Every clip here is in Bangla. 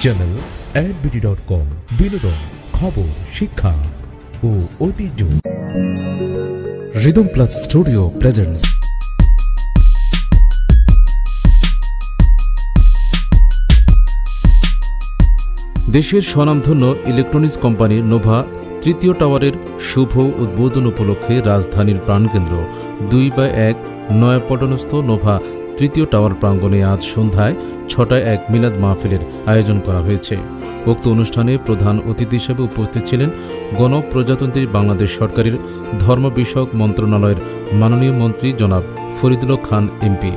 চ্যানেল ডট কম বিনোদন খবর শিক্ষা ও ঐতিহ্য। রিদম প্লাস স্টুডিও প্রেজেন্টস দেশের স্বনামধন্য ইলেকট্রনিক্স কোম্পানি নোভা তৃতীয় টাওয়ারের শুভ উদ্বোধন উপলক্ষে রাজধানীর প্রাণকেন্দ্র দুই বা এক নয়াপটনস্থ নোভা তৃতীয় টাওয়ার প্রাঙ্গণে আজ সন্ধ্যায় ছটায় এক মিলাদ মাহফিলের আয়োজন করা হয়েছে। উক্ত অনুষ্ঠানে প্রধান অতিথি হিসেবে উপস্থিত ছিলেন গণপ্রজাতন্ত্রী বাংলাদেশ সরকারের ধর্ম বিষয়ক মন্ত্রণালয়ের মাননীয় মন্ত্রী জনাব ফরিদুল খান, এমপি।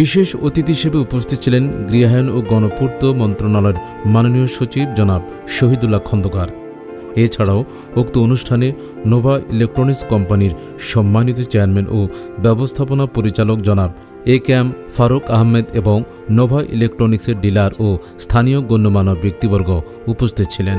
বিশেষ অতিথি হিসেবে উপস্থিত ছিলেন গৃহায়ন ও গণপূর্ত মন্ত্রণালয়ের মাননীয় সচিব জনাব শহীদুল্লাহ খন্দকার। এছাড়াও উক্ত অনুষ্ঠানে নোভা ইলেকট্রনিক্স কোম্পানির সম্মানিত চেয়ারম্যান ও ব্যবস্থাপনা পরিচালক জনাব এ ক্যাম ফারুক আহমেদ এবং নোভা ইলেকট্রনিক্সের ডিলার ও স্থানীয় গণ্যমান্য ব্যক্তিবর্গ উপস্থিত ছিলেন।